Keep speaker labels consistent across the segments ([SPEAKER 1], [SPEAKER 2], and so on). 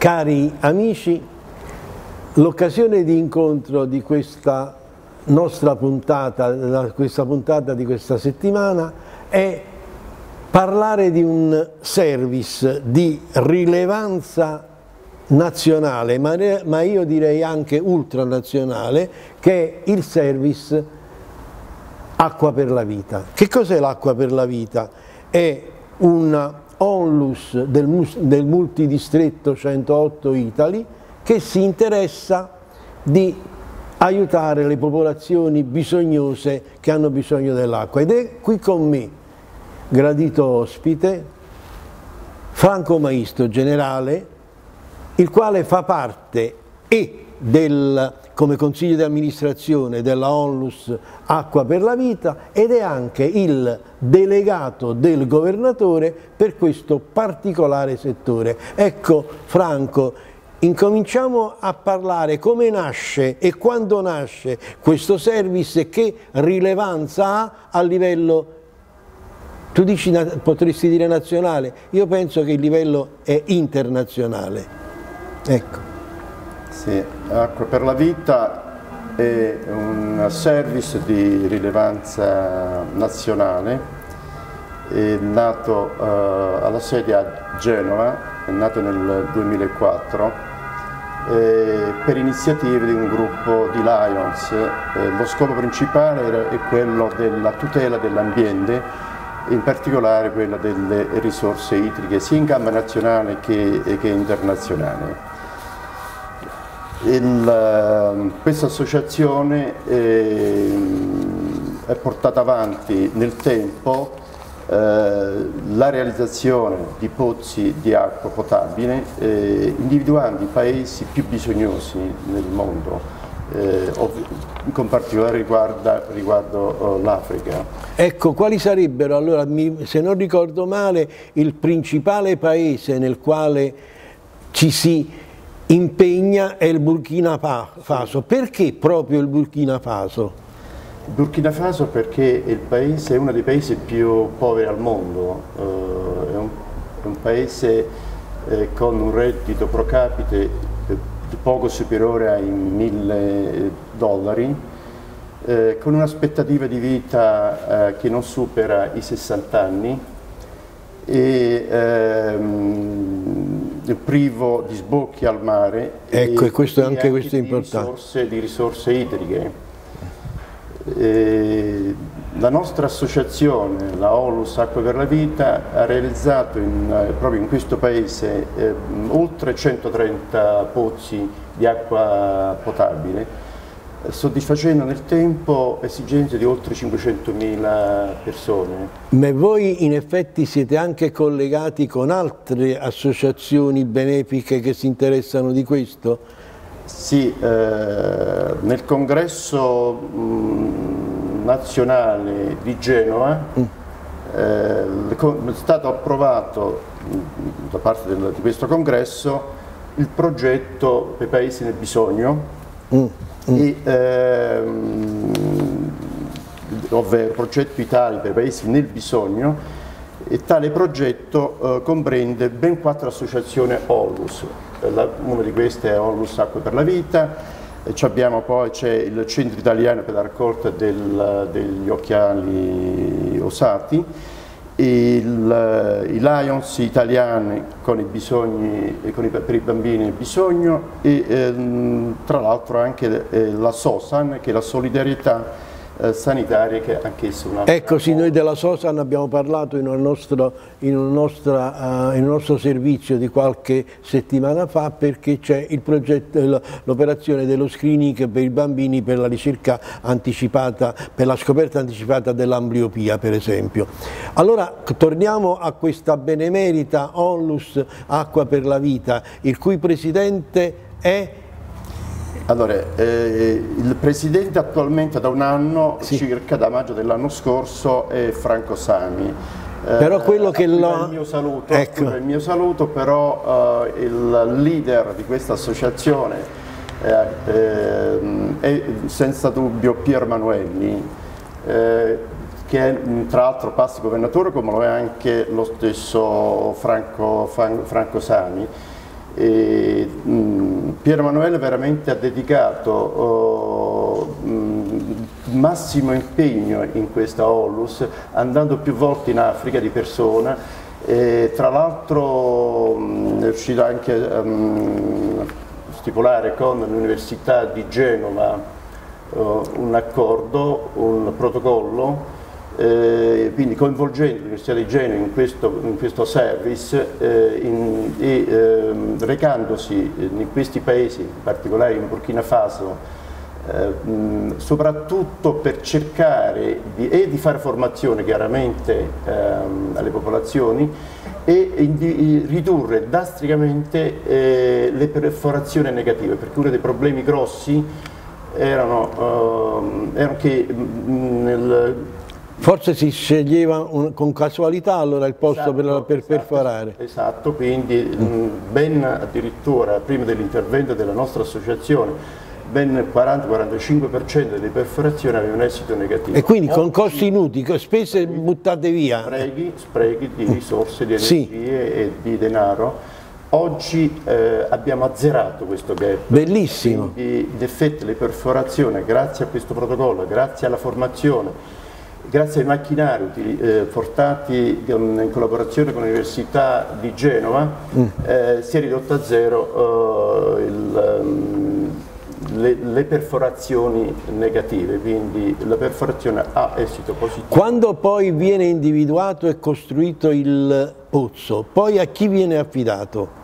[SPEAKER 1] Cari amici, l'occasione di incontro di questa nostra puntata, questa puntata di questa settimana è parlare di un service di rilevanza nazionale, ma io direi anche ultranazionale, che è il service Acqua per la Vita. Che cos'è l'acqua per la vita? È una onlus del, del multidistretto 108 Italy che si interessa di aiutare le popolazioni bisognose che hanno bisogno dell'acqua. Ed è qui con me, gradito ospite, Franco Maisto, generale, il quale fa parte e del, come consiglio di amministrazione della Onlus Acqua per la Vita ed è anche il delegato del governatore per questo particolare settore. Ecco Franco, incominciamo a parlare come nasce e quando nasce questo service e che rilevanza ha a livello tu dici, potresti dire nazionale, io penso che il livello è internazionale. Ecco.
[SPEAKER 2] Sì, Acqua per la Vita è un service di rilevanza nazionale, è nato uh, alla sede a Genova, è nato nel 2004 eh, per iniziative di un gruppo di Lions. Eh, lo scopo principale era, è quello della tutela dell'ambiente, in particolare quella delle risorse idriche sia in campo nazionale che, che internazionale. Ehm, questa associazione eh, è portata avanti nel tempo eh, la realizzazione di pozzi di acqua potabile eh, individuando i paesi più bisognosi nel mondo, eh, con particolare riguardo, riguardo oh, l'Africa.
[SPEAKER 1] Ecco, quali sarebbero allora, se non ricordo male, il principale paese nel quale ci si impegna è il Burkina Faso. Perché proprio il Burkina Faso?
[SPEAKER 2] Il Burkina Faso perché il paese, è uno dei paesi più poveri al mondo, eh, è, un, è, un, paese eh, con un reddito pro capite eh, poco superiore ai mille dollari, eh, con un'aspettativa di vita eh, che non supera i 60 anni e ehm, privo di sbocchi al mare
[SPEAKER 1] ecco, e, questo, anche, anche questo è importante.
[SPEAKER 2] Di risorse, di risorse idriche. E la nostra associazione, la Olus Acqua per la Vita, ha realizzato in, eh, proprio in questo paese eh, oltre 130 pozzi di acqua potabile soddisfacendo nel tempo esigenze di oltre 500.000 persone.
[SPEAKER 1] Ma voi in effetti siete anche collegati con altre associazioni benefiche che si interessano di questo?
[SPEAKER 2] Sì, eh, nel congresso mh, nazionale di Genova mm. eh, è stato approvato da parte del, di questo congresso il progetto per i paesi nel bisogno mm e, ehm, ovvero progetto Italia per paesi nel bisogno e tale progetto eh, comprende ben quattro associazioni OLUS, la, una di queste è OLUS Acque per la Vita, poi c'è il Centro Italiano per la raccolta del, degli occhiali usati, il, i Lions italiani con i bisogni, con i, per i bambini in bisogno e ehm, tra l'altro anche eh, la SOSAN che è la solidarietà eh, sanitarie che anch'essa una...
[SPEAKER 1] Ecco sì, noi della SOSAN abbiamo parlato in un nostro, in un nostra, uh, in un nostro servizio di qualche settimana fa perché c'è l'operazione dello screening per i bambini per la ricerca anticipata, per la scoperta anticipata dell'ambliopia per esempio. Allora torniamo a questa benemerita Onlus Acqua per la Vita, il cui presidente è
[SPEAKER 2] allora, eh, il presidente attualmente da un anno, sì. circa da maggio dell'anno scorso, è Franco Sami.
[SPEAKER 1] Però quello che lo...
[SPEAKER 2] Il mio saluto, ecco. il mio saluto però eh, il leader di questa associazione eh, eh, è senza dubbio Pier Manuelli, eh, che è tra l'altro passa governatore come lo è anche lo stesso Franco, Franco Sami E, mh, Piero Emanuele veramente ha dedicato oh, mh, massimo impegno in questa Olus, andando più volte in Africa di persona, e, tra l'altro è riuscito anche a um, stipulare con l'Università di Genova uh, un accordo, un protocollo eh, quindi coinvolgendo l'Università di Genova in questo, in questo service eh, in, e eh, recandosi in questi paesi, in particolare in Burkina Faso, eh, soprattutto per cercare di, e di fare formazione chiaramente ehm, alle popolazioni e di ridurre drasticamente eh, le perforazioni negative, perché uno dei problemi grossi erano, ehm, erano che mh, nel
[SPEAKER 1] Forse si sceglieva un, con casualità allora il posto esatto, per, per esatto, perforare.
[SPEAKER 2] Esatto, quindi mm. ben addirittura prima dell'intervento della nostra associazione ben il 40-45% delle perforazioni avevano esito negativo.
[SPEAKER 1] E quindi con costi inutili, spese buttate via.
[SPEAKER 2] Sprechi, sprechi di risorse, di energie sì. e di denaro. Oggi eh, abbiamo azzerato questo gap.
[SPEAKER 1] Bellissimo.
[SPEAKER 2] Quindi, in effetti le perforazioni, grazie a questo protocollo, grazie alla formazione, grazie ai macchinari eh, portati in collaborazione con l'Università di Genova mm. eh, si è ridotto a zero eh, il, um, le, le, perforazioni negative, quindi la perforazione ha esito positivo.
[SPEAKER 1] Quando poi viene individuato e costruito il pozzo, poi a chi viene affidato?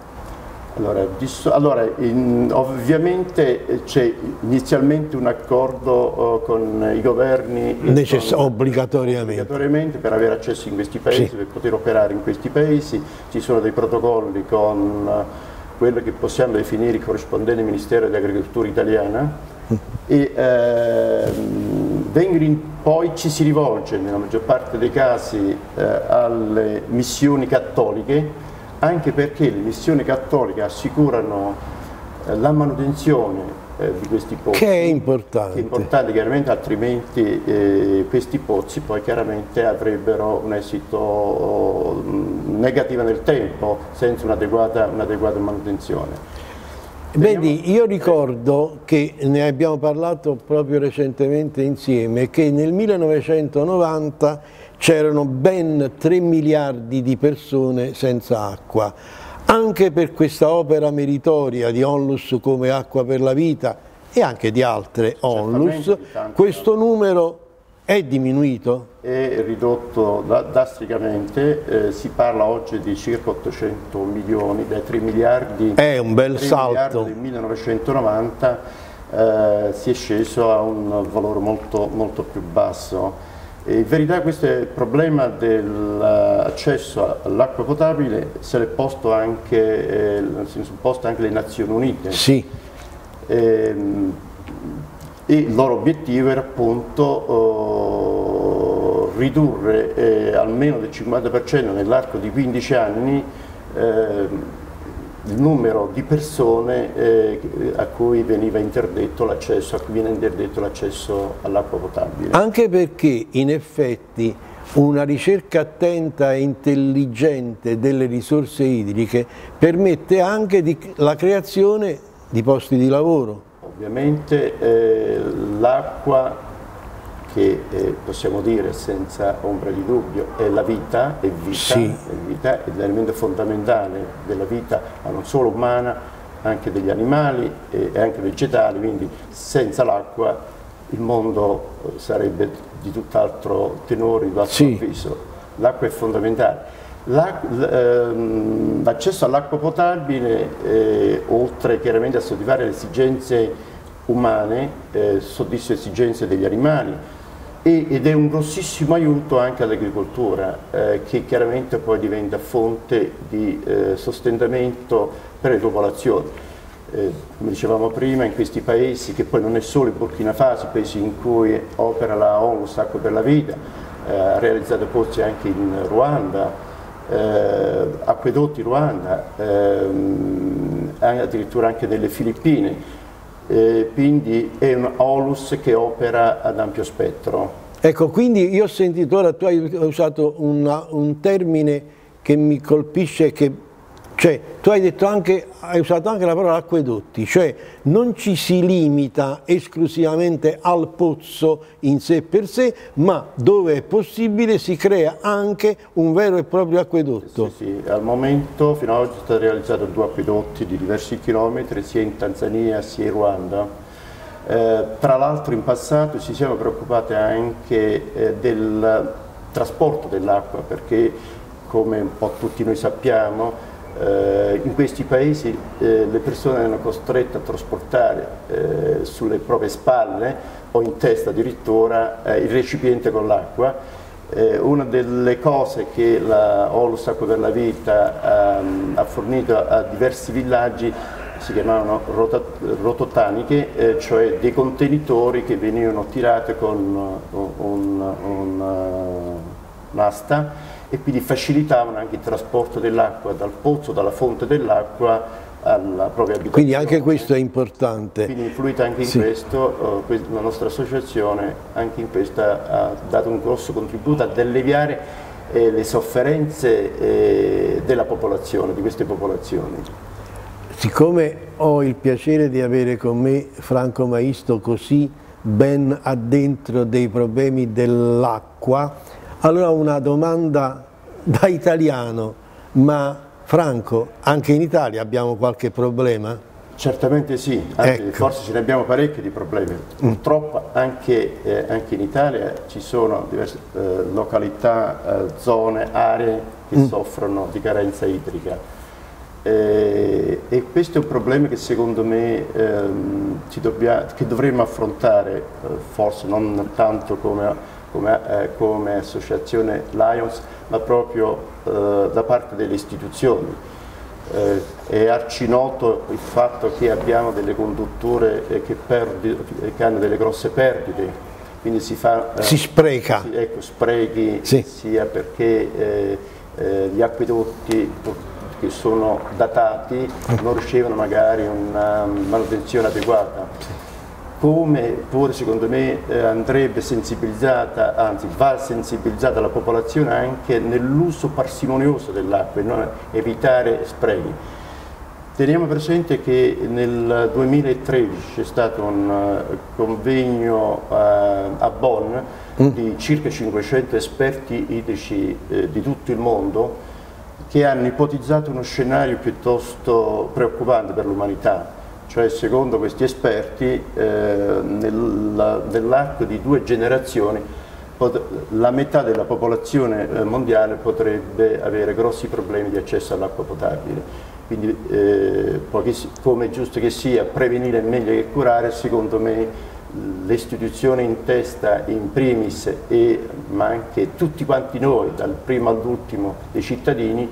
[SPEAKER 2] Allora, allora in, ovviamente c'è inizialmente un accordo uh, con i governi
[SPEAKER 1] Necess con, obbligatoriamente.
[SPEAKER 2] obbligatoriamente. per avere accesso in questi paesi, sì. per poter operare in questi paesi, ci sono dei protocolli con uh, quello che possiamo definire il corrispondente Ministero dell'Agricoltura italiana mm. e eh, poi ci si rivolge nella maggior parte dei casi eh, alle missioni cattoliche anche perché le missioni cattoliche assicurano eh, la manutenzione eh, di questi pozzi.
[SPEAKER 1] Che è importante. Che
[SPEAKER 2] è importante chiaramente, altrimenti eh, questi pozzi poi chiaramente avrebbero un esito oh, negativo nel tempo, senza un'adeguata, un'adeguata manutenzione.
[SPEAKER 1] Vedi, io ricordo che ne abbiamo parlato proprio recentemente insieme, che nel 1990 c'erano ben 3 miliardi di persone senza acqua. Anche per questa opera meritoria di Onlus come Acqua per la Vita e anche di altre Onlus, questo numero è diminuito?
[SPEAKER 2] È ridotto drasticamente, eh, si parla oggi di circa 800 milioni, dai 3 miliardi,
[SPEAKER 1] è un bel salto.
[SPEAKER 2] del 1990 eh, si è sceso a un valore molto, molto più basso. In verità questo problema dell'accesso all'acqua potabile se l'è posto anche, eh, poste anche le Nazioni Unite.
[SPEAKER 1] Sì.
[SPEAKER 2] E, ehm, e il loro obiettivo era appunto oh, ridurre eh, almeno del 50% nell'arco di 15 anni eh, il numero di persone eh, a cui veniva interdetto l'accesso, a cui viene interdetto l'accesso all'acqua potabile.
[SPEAKER 1] Anche perché in effetti una ricerca attenta e intelligente delle risorse idriche permette anche di, la creazione di posti di lavoro.
[SPEAKER 2] Ovviamente eh, l'acqua che eh, possiamo dire senza ombra di dubbio è la vita, è vita, sì. è, vita, è l'elemento fondamentale della vita, ma non solo umana, anche degli animali e anche vegetali, quindi senza l'acqua il mondo eh, sarebbe di tutt'altro tenore, di tutt'altro sì. avviso. L'acqua è fondamentale. Ehm, l'accesso all'acqua potabile, eh, oltre chiaramente a soddisfare le esigenze umane, eh, soddisfa le esigenze degli animali, ed è un grossissimo aiuto anche all'agricoltura eh, che chiaramente poi diventa fonte di eh, sostentamento per le popolazioni. Eh, come dicevamo prima, in questi paesi, che poi non è solo il Burkina Faso, paesi in cui opera la ONU, Sacco per la Vita, eh, ha realizzato pozzi anche in Ruanda, eh, acquedotti in Ruanda, ehm, addirittura anche delle Filippine, eh, quindi è un OLUS che opera ad ampio spettro.
[SPEAKER 1] Ecco, quindi io ho sentito, ora tu hai usato una, un termine che mi colpisce che Cioè, tu hai, anche, hai usato anche la parola acquedotti, cioè non ci si limita esclusivamente al pozzo in sé per sé, ma dove è possibile si crea anche un vero e proprio acquedotto.
[SPEAKER 2] Sì, sì. al momento fino ad oggi sono stati realizzati due acquedotti di diversi chilometri, sia in Tanzania sia in Ruanda. Eh, tra l'altro in passato ci siamo preoccupati anche eh, del trasporto dell'acqua perché come un po' tutti noi sappiamo eh, in questi paesi eh, le persone erano costrette a trasportare eh, sulle proprie spalle o in testa addirittura eh, il recipiente con l'acqua. Eh, una delle cose che la Olus Acqua per la Vita um, ha fornito a diversi villaggi si chiamavano rototaniche, cioè dei contenitori che venivano tirati con un, un, un, un'asta e quindi facilitavano anche il trasporto dell'acqua dal pozzo, dalla fonte dell'acqua alla propria abitazione.
[SPEAKER 1] Quindi anche questo è importante.
[SPEAKER 2] Quindi influita anche in sì. questo, uh, la nostra associazione anche in questo ha dato un grosso contributo a alleviare eh, le sofferenze eh, della popolazione, di queste popolazioni.
[SPEAKER 1] Siccome ho il piacere di avere con me Franco Maisto così ben addentro dei problemi dell'acqua, allora una domanda da italiano, ma Franco, anche in Italia abbiamo qualche problema?
[SPEAKER 2] Certamente sì, anzi, ecco. forse ce ne abbiamo parecchi di problemi. Mm. Purtroppo anche, eh, anche in Italia ci sono diverse eh, località, eh, zone, aree che mm. soffrono di carenza idrica. Eh, e questo è un problema che secondo me ehm, dobbia, che dovremmo affrontare, eh, forse non tanto come come, eh, come associazione Lions, ma proprio eh, da parte delle istituzioni. Eh, è arcinoto il fatto che abbiamo delle condutture eh, che, perdi, che, hanno delle grosse perdite, quindi si fa...
[SPEAKER 1] Eh, si spreca.
[SPEAKER 2] Si, ecco, sprechi sì. sia perché eh, gli acquedotti che sono datati non ricevono magari una manutenzione adeguata. Come pure secondo me eh, andrebbe sensibilizzata, anzi va sensibilizzata la popolazione anche nell'uso parsimonioso dell'acqua e non evitare sprechi. Teniamo presente che nel 2013 c'è stato un uh, convegno uh, a Bonn mm. di circa 500 esperti idrici di tutto il mondo che hanno ipotizzato uno scenario piuttosto preoccupante per l'umanità cioè secondo questi esperti eh, nell'arco di due generazioni la metà della popolazione eh, mondiale potrebbe avere grossi problemi di accesso all'acqua potabile. Quindi eh, come è giusto che sia, prevenire è meglio che curare, secondo me le istituzioni in testa in primis e, ma anche tutti quanti noi, dal primo all'ultimo dei cittadini,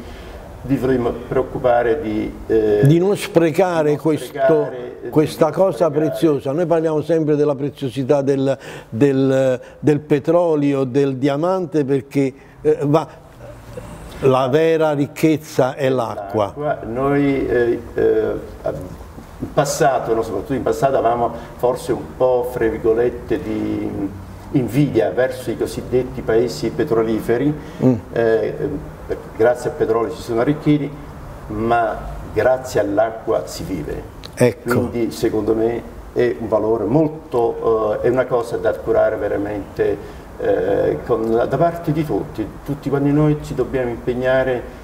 [SPEAKER 2] dovremmo preoccupare di,
[SPEAKER 1] eh, di non sprecare, non questo, sprecare questa non cosa sprecare. preziosa. Noi parliamo sempre della preziosità del, del, del petrolio, del diamante perché eh, va, la vera ricchezza è l'acqua.
[SPEAKER 2] Noi eh, eh, in passato, no, soprattutto in passato, avevamo forse un po' fra virgolette di invidia verso i cosiddetti paesi petroliferi. Mm eh, grazie al petrolio si sono arricchiti, ma grazie all'acqua si vive. Ecco. Quindi secondo me è un valore molto, uh, è una cosa da curare veramente uh, con, da parte di tutti, tutti quanti noi ci dobbiamo impegnare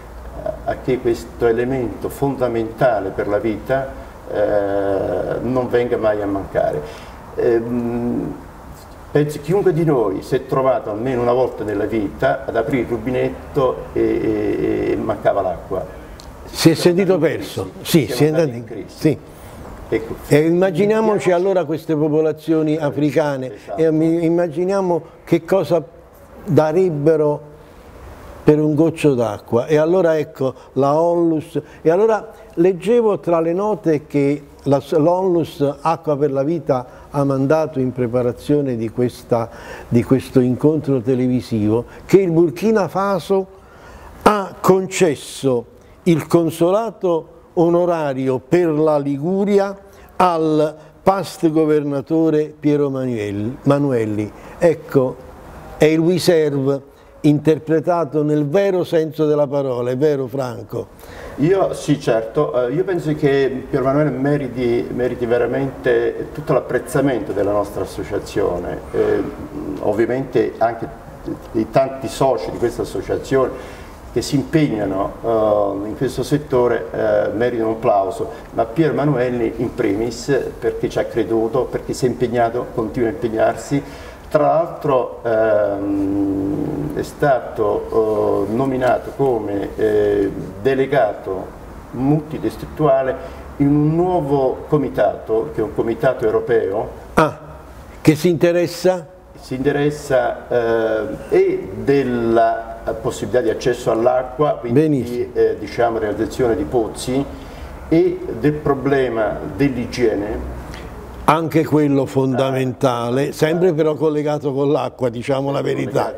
[SPEAKER 2] a, che questo elemento fondamentale per la vita uh, non venga mai a mancare. Um, Penso chiunque di noi si è trovato almeno una volta nella vita ad aprire il rubinetto e, e, mancava l'acqua.
[SPEAKER 1] Si è sentito perso? Sì, si è andato in crisi. Sì. Ecco, e immaginiamoci allora queste popolazioni africane esatto. e immaginiamo che cosa darebbero per un goccio d'acqua e allora ecco la Onlus e allora leggevo tra le note che l'Onlus Acqua per la Vita ha mandato in preparazione di, questa, di questo incontro televisivo che il Burkina Faso ha concesso il consolato onorario per la Liguria al past governatore Piero Manuelli. Ecco, è il We Serve interpretato nel vero senso della parola, è vero Franco?
[SPEAKER 2] Io sì, certo, eh, io penso che Pier Emanuele meriti, meriti veramente tutto l'apprezzamento della nostra associazione, eh, ovviamente anche di tanti soci di questa associazione che si impegnano uh, in questo settore uh, meritano un applauso, ma Pier Emanuele in primis perché ci ha creduto, perché si è impegnato, continua a impegnarsi, tra l'altro ehm, è stato eh, nominato come eh, delegato multidistrettuale in un nuovo comitato, che è un comitato europeo.
[SPEAKER 1] Ah, che si interessa?
[SPEAKER 2] Si interessa eh, e della possibilità di accesso all'acqua, quindi di eh, diciamo, realizzazione di pozzi e del problema dell'igiene
[SPEAKER 1] anche quello fondamentale, sempre però collegato con l'acqua, diciamo la verità.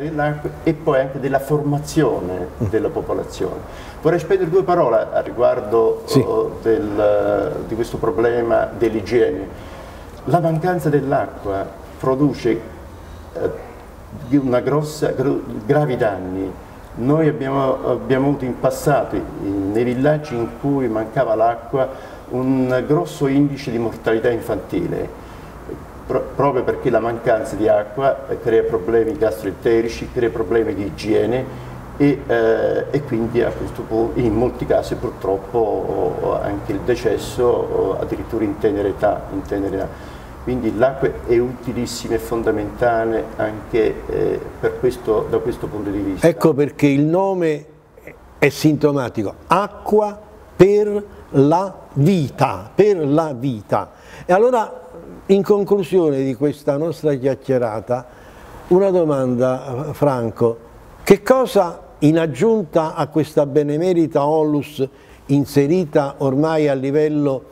[SPEAKER 2] E poi anche della formazione della popolazione. Vorrei spendere due parole a riguardo sì. oh, del, di questo problema dell'igiene. La mancanza dell'acqua produce eh, una grossa, gravi danni. Noi abbiamo, abbiamo avuto in passato, nei villaggi in cui mancava l'acqua, un grosso indice di mortalità infantile, proprio perché la mancanza di acqua crea problemi gastroenterici, crea problemi di igiene e, eh, e, quindi punto in molti casi purtroppo anche il decesso addirittura in tenera età. In tenera età. Quindi l'acqua è utilissima e fondamentale anche eh, questo, da questo punto di vista.
[SPEAKER 1] Ecco perché il nome è sintomatico, acqua per la vita, per la vita. E allora, in conclusione di questa nostra chiacchierata, una domanda, Franco, che cosa in aggiunta a questa benemerita Onlus inserita ormai a livello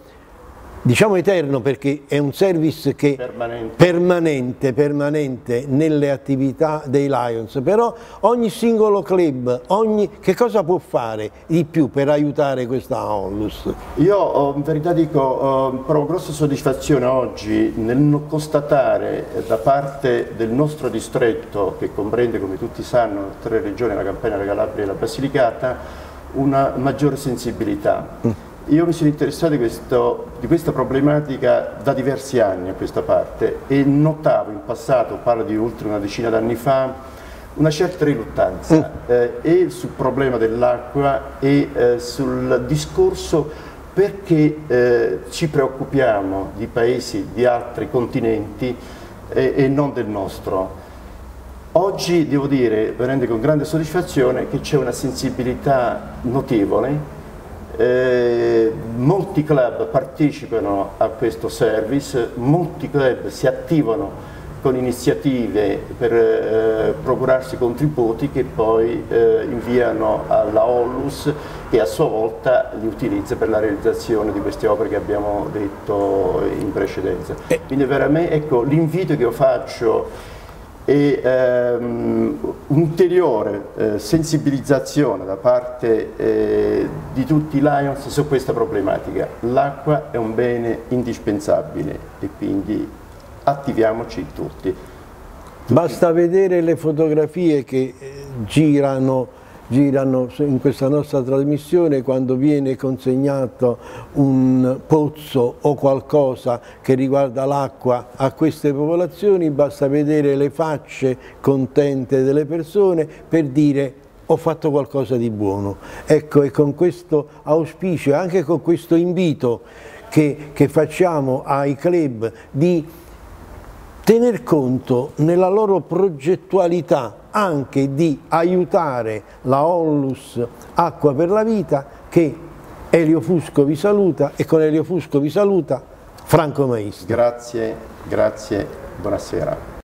[SPEAKER 1] diciamo eterno perché è un service che permanente. permanente. permanente, nelle attività dei Lions, però ogni singolo club, ogni, che cosa può fare di più per aiutare questa onlus?
[SPEAKER 2] Io in verità dico, provo grossa soddisfazione oggi nel constatare da parte del nostro distretto, che comprende come tutti sanno tre regioni, la Campania, la Calabria e la Basilicata, una maggiore sensibilità. Mm io mi sono interessato di, questo, di, questa problematica da diversi anni a questa parte e notavo in passato, parlo di oltre una decina d'anni fa, una certa riluttanza mm. eh, e sul problema dell'acqua e eh, sul discorso perché eh, ci preoccupiamo di paesi di altri continenti e non del nostro. Oggi devo dire, veramente con grande soddisfazione, che c'è una sensibilità notevole eh, molti club partecipano a questo service, molti club si attivano con iniziative per eh, procurarsi contributi che poi eh, inviano alla ONLUS che a sua volta li utilizza per la realizzazione di queste opere che abbiamo detto in precedenza. Eh. Quindi veramente ecco, l'invito che io faccio e ehm, un'ulteriore eh, sensibilizzazione da parte eh, di tutti i Lions su questa problematica. L'acqua è un bene indispensabile e quindi attiviamoci tutti. tutti.
[SPEAKER 1] Basta vedere le fotografie che eh, girano girano in questa nostra trasmissione quando viene consegnato un pozzo o qualcosa che riguarda l'acqua a queste popolazioni, basta vedere le facce contente delle persone per dire ho fatto qualcosa di buono. Ecco, e con questo auspicio anche con questo invito che, che facciamo ai club di tener conto nella loro progettualità anche di aiutare la Onlus Acqua per la Vita che Elio Fusco vi saluta e con Elio Fusco vi saluta Franco Maestro.
[SPEAKER 2] Grazie, grazie, buonasera.